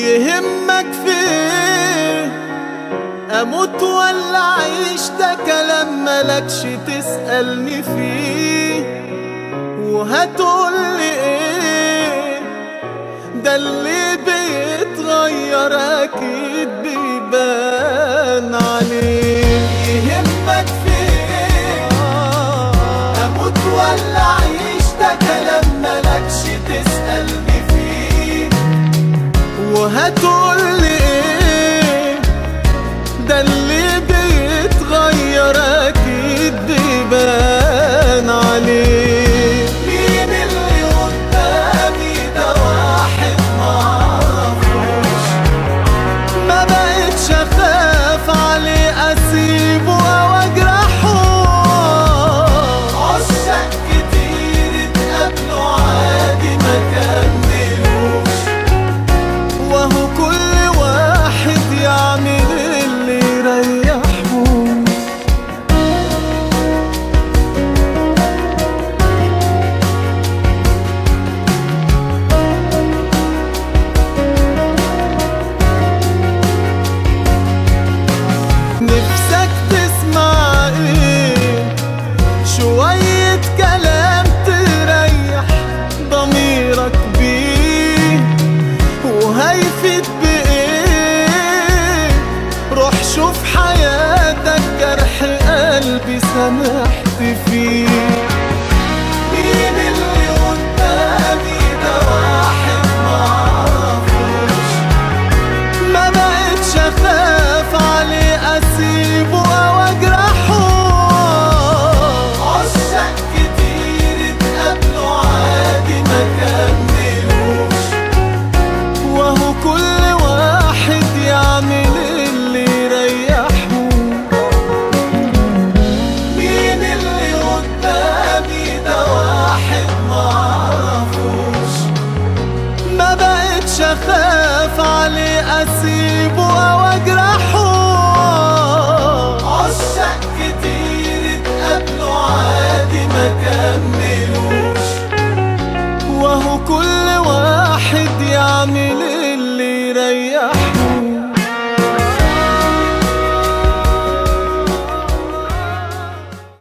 يهمك فيه أموت ولا اعيش ده كلام مالكش تسألني فيه. وهتقولي إيه؟ ده اللي بيتغير أكيد بيبان عليه. يهمك فيه أموت ولا اعيش ده كلام مالكش تسألني وهتقولي إيه؟ ده اللي بيتغير أكيد بيبان. روح شوف حياتك جرح قلبي سامحت فيه. مين اللي قدامي ده واحد معرفوش؟ ما بقتش أخاف عليه أسيبه أو أجرحه. كتير عادي كل اسيبه كتير اتقابلوا عادي كل واحد يعمل اللي يريحه.